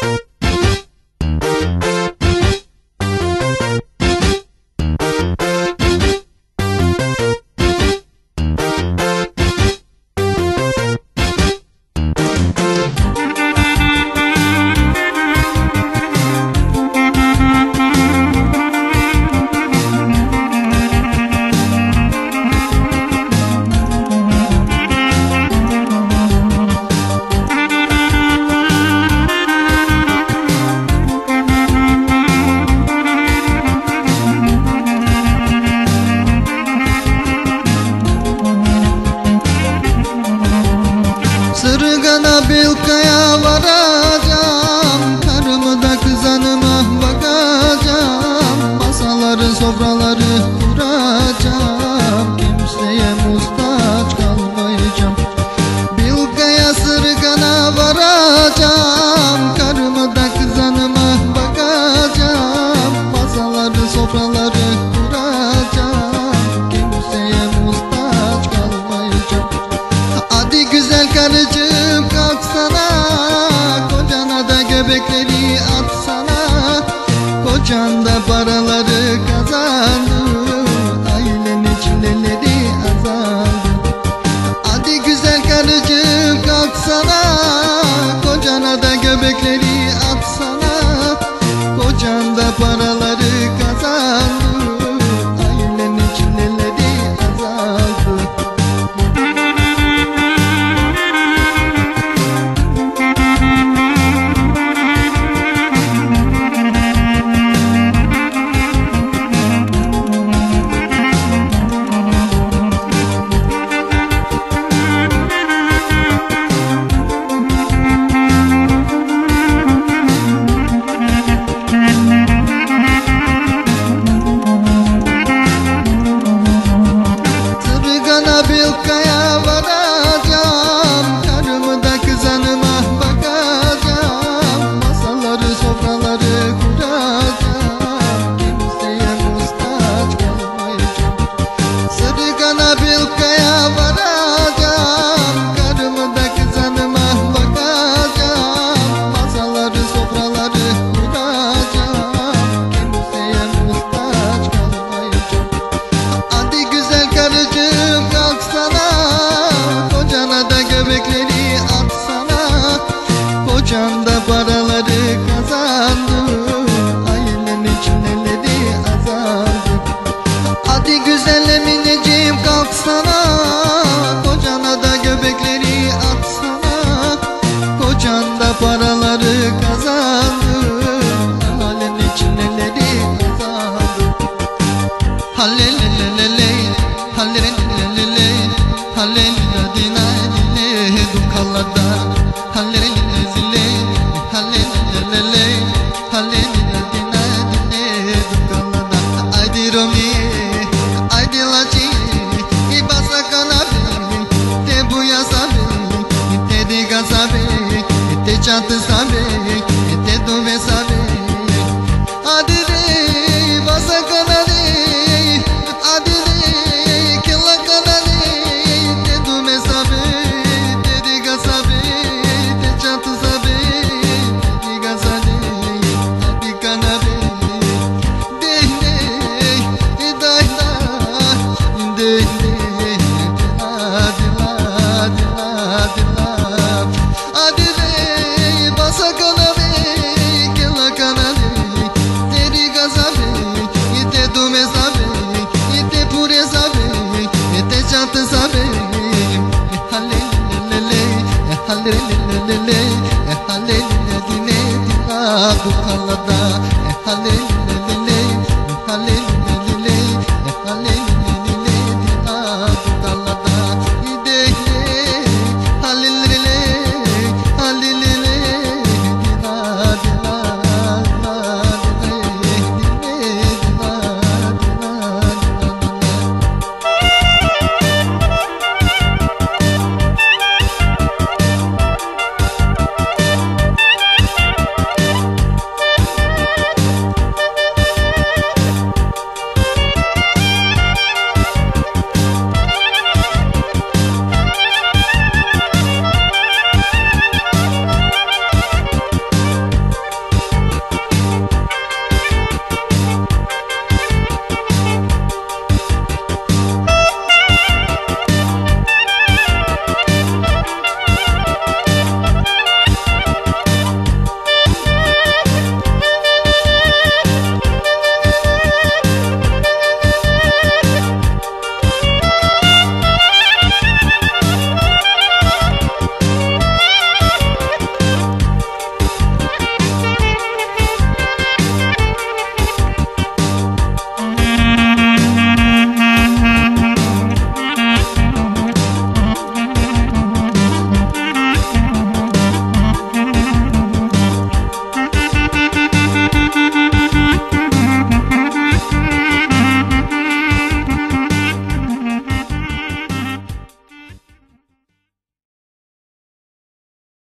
Thank you. dükkanda paraları kazandım Ailenin çileleri azaldı. Hadi güzel karıcığım kalksana Kocana da göbekleri para bu kalada E halille